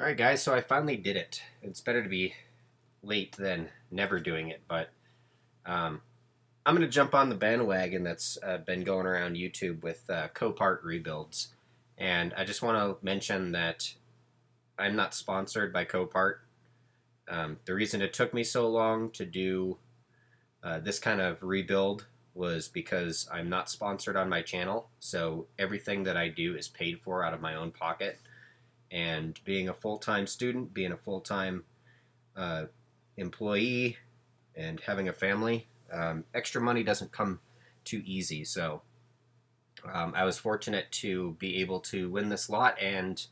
Alright guys, so I finally did it. It's better to be late than never doing it, but um, I'm going to jump on the bandwagon that's uh, been going around YouTube with uh, Copart rebuilds. And I just want to mention that I'm not sponsored by Copart. Um, the reason it took me so long to do uh, this kind of rebuild was because I'm not sponsored on my channel, so everything that I do is paid for out of my own pocket and being a full-time student, being a full-time uh, employee, and having a family, um, extra money doesn't come too easy. So um, I was fortunate to be able to win this lot, and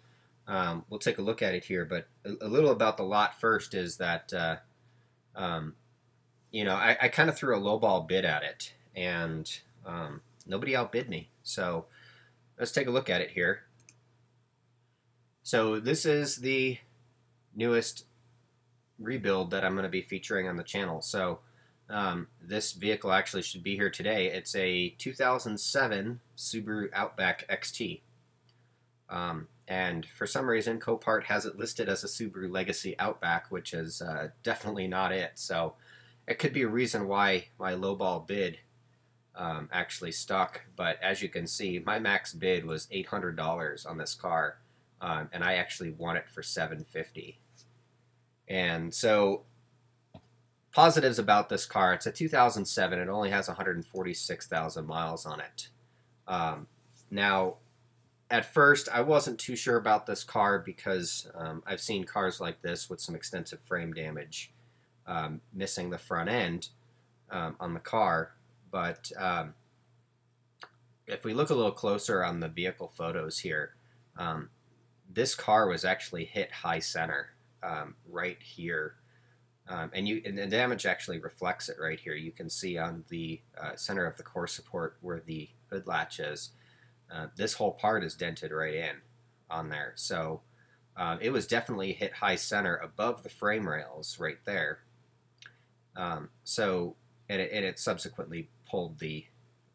um, we'll take a look at it here. But a, a little about the lot first is that, uh, um, you know, I, I kind of threw a lowball bid at it, and um, nobody outbid me. So let's take a look at it here. So this is the newest rebuild that I'm going to be featuring on the channel. So um, this vehicle actually should be here today. It's a 2007 Subaru Outback XT. Um, and for some reason, Copart has it listed as a Subaru Legacy Outback, which is uh, definitely not it. So it could be a reason why my lowball bid um, actually stuck. But as you can see, my max bid was $800 on this car um, and I actually won it for 750. And so positives about this car, it's a 2007. It only has 146,000 miles on it. Um, now, at first, I wasn't too sure about this car because um, I've seen cars like this with some extensive frame damage, um, missing the front end um, on the car. But um, if we look a little closer on the vehicle photos here, um, this car was actually hit high center um, right here. Um, and you and the damage actually reflects it right here. You can see on the uh, center of the core support where the hood latch is. Uh, this whole part is dented right in on there. So um, it was definitely hit high center above the frame rails right there. Um, so and it, and it, subsequently pulled the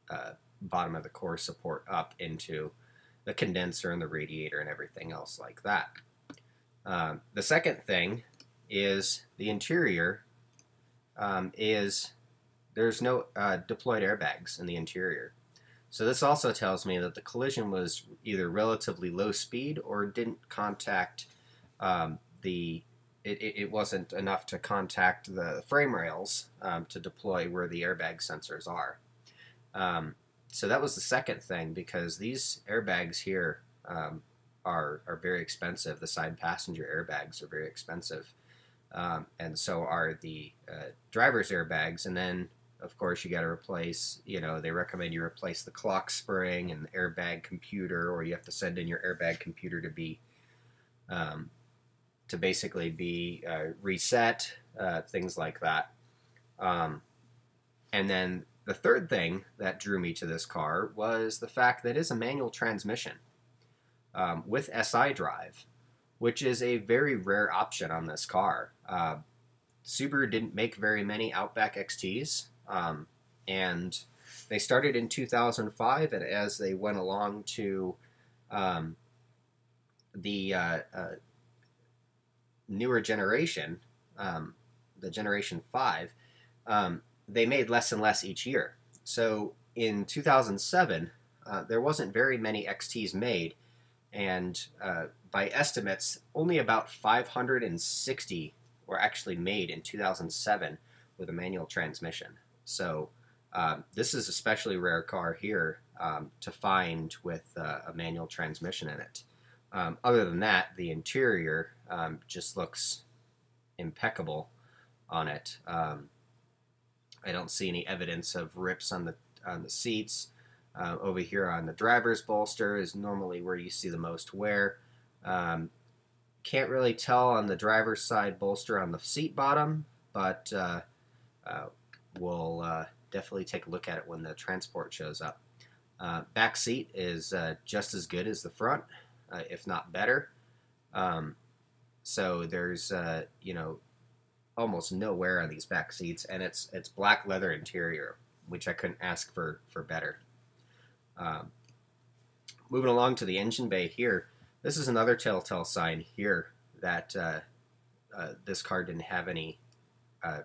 uh, bottom of the core support up into the condenser and the radiator and everything else like that. Um, the second thing is the interior um, is there's no uh, deployed airbags in the interior. So this also tells me that the collision was either relatively low speed or didn't contact um, the it, it, wasn't enough to contact the frame rails um, to deploy where the airbag sensors are. So that was the second thing because these airbags here um, are are very expensive. The side passenger airbags are very expensive, um, and so are the uh, driver's airbags. And then, of course, you got to replace. You know, they recommend you replace the clock spring and the airbag computer, or you have to send in your airbag computer to be um, to basically be uh, reset, uh, things like that. Um, and then the third thing that drew me to this car was the fact that it is a manual transmission um, with SI drive, which is a very rare option on this car. Uh, Subaru didn't make very many Outback XTs, um, and they started in 2005, and as they went along to um, the uh, uh, newer generation, um, the Generation 5, um, they made less and less each year. So in 2007, uh, there wasn't very many XTs made, and uh, by estimates, only about 560 were actually made in 2007 with a manual transmission. So um, this is especially rare car here um, to find with uh, a manual transmission in it. Um, other than that, the interior um, just looks impeccable on it. I don't see any evidence of rips on the on the seats. Uh, over here on the driver's bolster is normally where you see the most wear. Um, can't really tell on the driver's side bolster on the seat bottom, but uh, uh, we'll uh, definitely take a look at it when the transport shows up. Uh, back seat is uh, just as good as the front, if not better. Um, so there's, you know, almost no wear on these back seats, and it's it's black leather interior, which I couldn't ask for for better. Um, moving along to the engine bay here, this is another telltale sign here that uh, uh, this car didn't have any uh,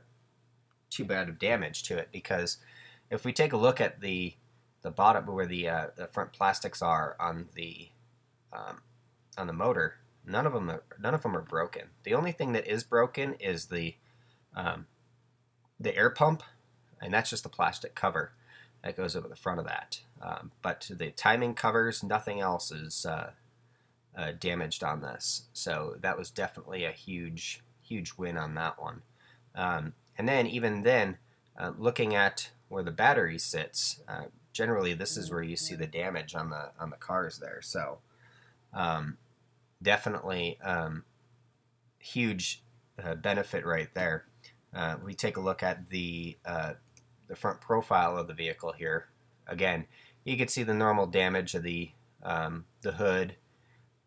too bad of damage to it because if we take a look at the the bottom where the, uh, the front plastics are on the um, on the motor, none of them are, none of them are broken. The only thing that is broken is the um, the air pump, and that's just a plastic cover that goes over the front of that. Um, but the timing covers, nothing else is uh, uh, damaged on this. So that was definitely a huge, huge win on that one. Um, and then even then, uh, looking at where the battery sits, uh, generally this is where you see the damage on the on the cars there. So um, definitely um, huge uh, benefit right there. Uh, we take a look at the uh, the front profile of the vehicle here. Again, you can see the normal damage of the um, the hood.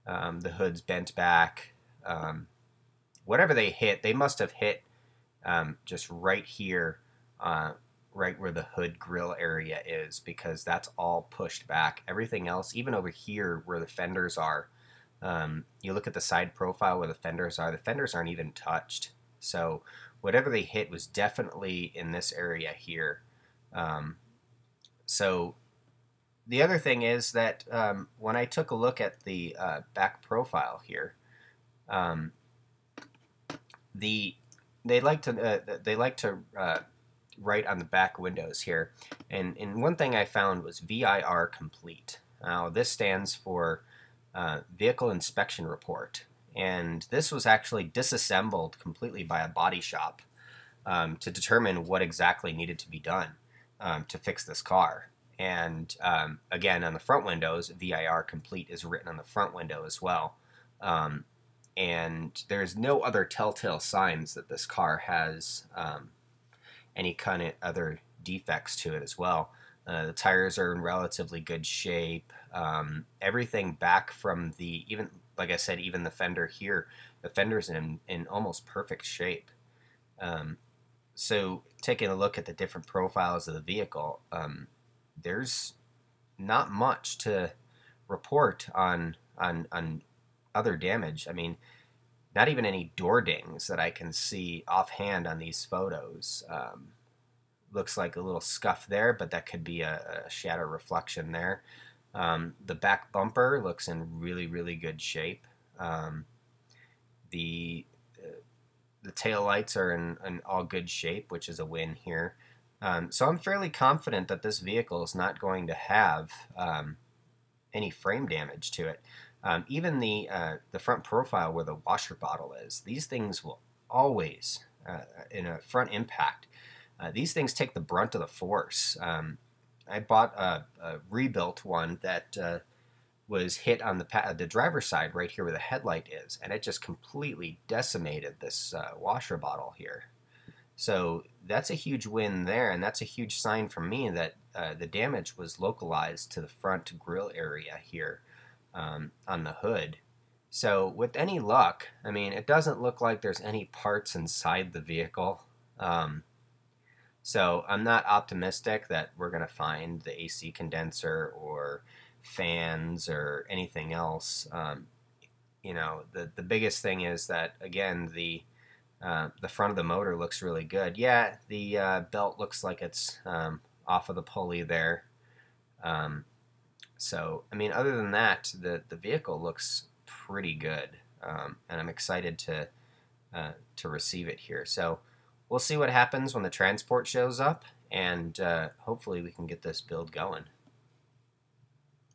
Um, the hood's bent back. Um, whatever they hit, they must have hit um, just right here, uh, right where the hood grill area is, because that's all pushed back. Everything else, even over here where the fenders are, um, you look at the side profile where the fenders are, the fenders aren't even touched. So whatever they hit was definitely in this area here. Um, so the other thing is that um, when I took a look at the uh, back profile here, um, the they like to uh, they like to uh, write on the back windows here, and and one thing I found was VIR complete. Now this stands for uh, Vehicle Inspection Report, and this was actually disassembled completely by a body shop um, to determine what exactly needed to be done um, to fix this car. And um, again, on the front windows, VIR complete is written on the front window as well. Um, and there's no other telltale signs that this car has um, any kind of other defects to it as well. Uh, the tires are in relatively good shape. Um, everything back from the even like I said, even the fender here, the fender's in in almost perfect shape. Um, so taking a look at the different profiles of the vehicle, um, there's not much to report on on on other damage. I mean, not even any door dings that I can see offhand on these photos. Um, looks like a little scuff there, but that could be a, a shadow reflection there. Um, the back bumper looks in really, really good shape. Um, the uh, the tail lights are in, in, all good shape, which is a win here. Um, so I'm fairly confident that this vehicle is not going to have um, any frame damage to it. Um, even the uh, the front profile where the washer bottle is, these things will always, uh, in a front impact, uh, these things take the brunt of the force. I bought a, a, rebuilt one that uh, was hit on the the driver's side right here where the headlight is, and it just completely decimated this uh, washer bottle here. So that's a huge win there, and that's a huge sign for me that uh, the damage was localized to the front grill area here um, on the hood. So with any luck, I mean, it doesn't look like there's any parts inside the vehicle. Um, so I'm not optimistic that we're going to find the AC condenser or fans or anything else. Um, you know, the the biggest thing is that again the uh, the front of the motor looks really good. Yeah, the uh, belt looks like it's um, off of the pulley there. Um, so, I mean, other than that, the, the vehicle looks pretty good, um, and I'm excited to uh, to receive it here. So, we'll see what happens when the transport shows up, and uh, hopefully we can get this build going.